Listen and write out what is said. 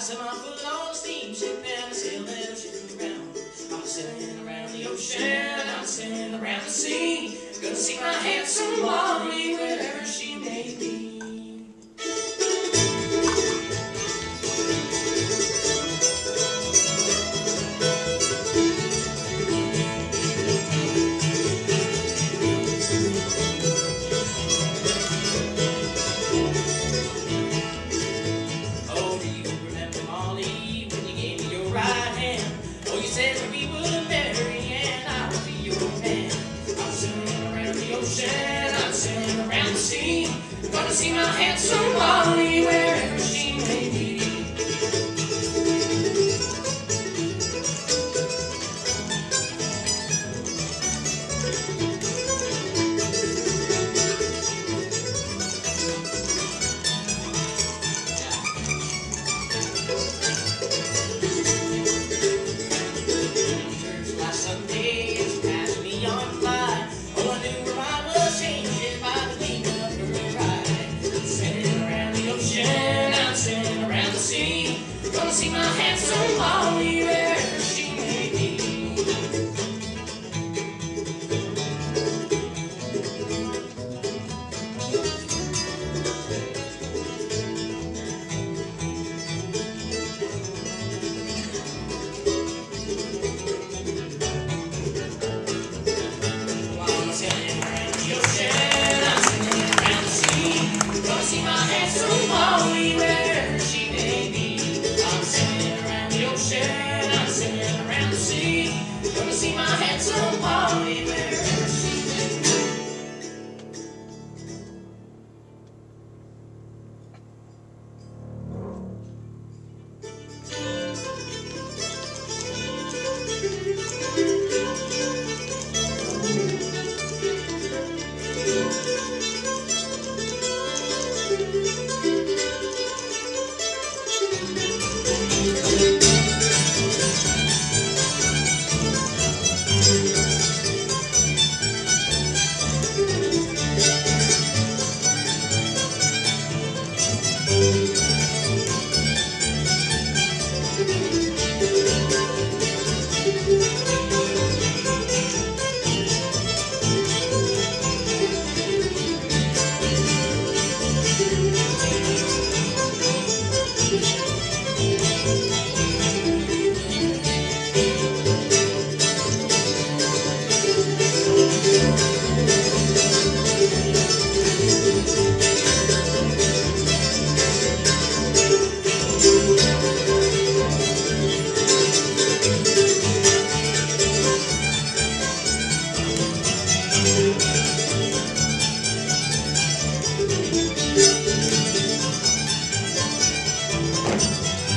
I'm a foot on steamship and I'm sailing, shooting around. I'm sailing around the ocean, I'm sailing around the sea. Gonna see my handsome woman. ocean, I turn around the scene. gonna see my handsome Molly where